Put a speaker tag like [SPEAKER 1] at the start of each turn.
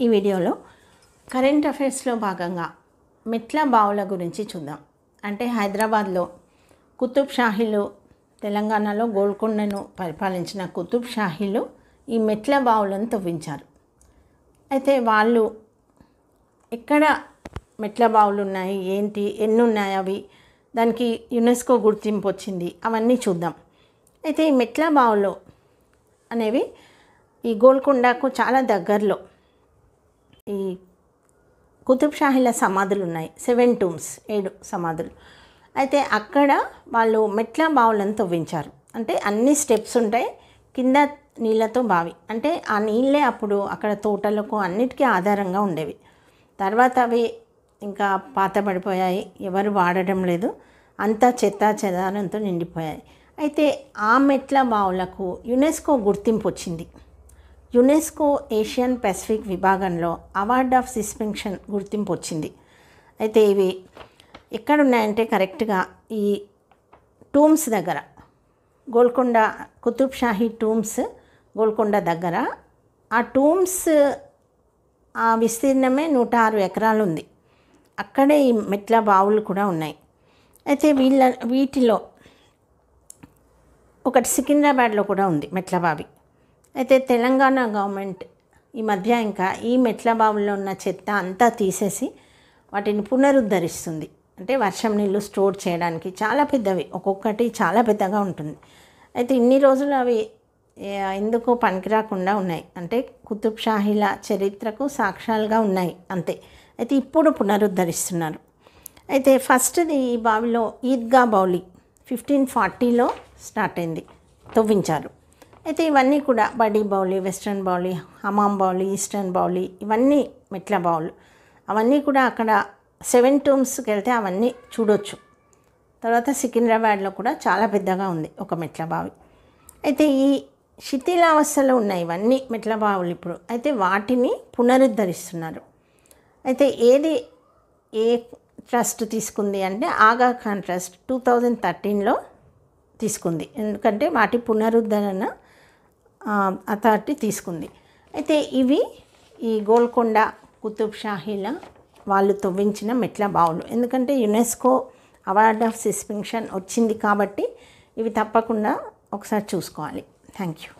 [SPEAKER 1] ఈ వీడియోలో కరెంట్ అఫైర్స్లో భాగంగా మెట్ల బావుల గురించి చూద్దాం. అంటే హైదరాబాద్లో కుతుబ్ షాహీలు తెలంగాణలో గోల్కొండను పరిపాలించిన కుతుబ్ షాహీలు ఈ మెట్ల బావులను తవ్వించారు. అయితే వాళ్ళు ఎక్కడ మెట్ల బావులు ఉన్నాయి ఏంటి ఎన్ని ఉన్నాయి అవి? దానికి యునెస్కో గుర్తింపు వచ్చింది. అవన్నీ చూద్దాం. అయితే ఈ మెట్ల బావులు అనేవి ఈ గోల్కొండకు చాలా దగ్గరలో ఈ కుతుబ్ షాహీల సమాధులు ఉన్నాయి సెవెన్ టూమ్స్ ఏడు సమాధులు. అయితే అక్కడ వాళ్ళు మెట్ల బావులను తవ్వించారు. అంటే అన్ని స్టెప్స్ ఉంటాయి కింద నీళ్ళతో బావి. అంటే ఆ నీళ్ళే అప్పుడు అక్కడ తోటలకు అన్నిటికీ ఆధారంగా ఉండేవి. తర్వాత అవి ఇంకా పాత పడిపోయాయి ఎవరు వాడడం లేదు. అంతా చెత్త చెదారంతో నిండిపోయాయి. అయితే ఆ మెట్ల బావులకు యునెస్కో గుర్తింపు వచ్చింది. యునెస్కో ఏషియన్ పెసిఫిక్ విభాగంలో అవార్డ్ ఆఫ్ సస్పెన్షన్ గుర్తింపు వచ్చింది. అయితే ఇవి ఎక్కడున్నాయంటే కరెక్ట్గా ఈ టూమ్స్ దగ్గర గోల్కొండ కుతుబ్ షాహీ టూమ్స్ గోల్కొండ దగ్గర. ఆ టూమ్స్ ఆ విస్తీర్ణమే నూట ఆరు ఎకరాలు ఉంది అక్కడే ఈ మెట్ల బావులు కూడా ఉన్నాయి. అయితే వీళ్ళ వీటిలో ఒకటి సికింద్రాబాద్లో కూడా ఉంది మెట్ల బావి. అయితే తెలంగాణ గవర్నమెంట్ ఈ మధ్య ఇంకా ఈ మెట్ల బావుల్లో ఉన్న చెత్త అంతా తీసేసి వాటిని పునరుద్ధరిస్తుంది. అంటే వర్షం నీళ్ళు స్టోర్ చేయడానికి చాలా పెద్దవి ఒక్కొక్కటి చాలా పెద్దగా ఉంటుంది. అయితే ఇన్ని రోజులు అవి ఎందుకు పనికిరాకుండా ఉన్నాయి. అంటే కుతుబ్ షాహీల చరిత్రకు సాక్ష్యాలుగా ఉన్నాయి అంతే. అయితే ఇప్పుడు పునరుద్ధరిస్తున్నారు. అయితే ఫస్ట్ది ఈ బావిలో ఈద్గా బౌలి ఫిఫ్టీన్ ఫార్టీలో స్టార్ట్ అయింది. తవ్వించారు. అయితే ఇవన్నీ కూడా బడీ బౌలి వెస్ట్రన్ బౌలి హమాం బౌలి ఈస్టర్న్ బౌలి ఇవన్నీ మెట్ల బౌలు. అవన్నీ కూడా అక్కడ సెవెన్ టూమ్స్కి వెళ్తే అవన్నీ చూడొచ్చు. తర్వాత సికింద్రాబాద్లో కూడా చాలా పెద్దగా ఉంది ఒక మెట్ల బావి. అయితే ఈ శిథిలావస్థలో ఉన్నాయి ఇవన్నీ మెట్ల బావులు ఇప్పుడు అయితే వాటిని పునరుద్ధరిస్తున్నారు. అయితే ఏది ఏ ట్రస్ట్ తీసుకుంది అంటే Aga Khan trust two thousand థర్టీన్లో తీసుకుంది. ఎందుకంటే వాటి పునరుద్ధరణ అథారిటీ తీసుకుంది. అయితే ఇవి ఈ గోల్కొండ కుతుబ్ షాహీల వాళ్ళు తవ్వించిన మెట్ల బావులు. ఎందుకంటే యునెస్కో అవార్డ్ ఆఫ్ సస్పెన్షన్ వచ్చింది కాబట్టి ఇవి తప్పకుండా ఒకసారి చూసుకోవాలి. Thank you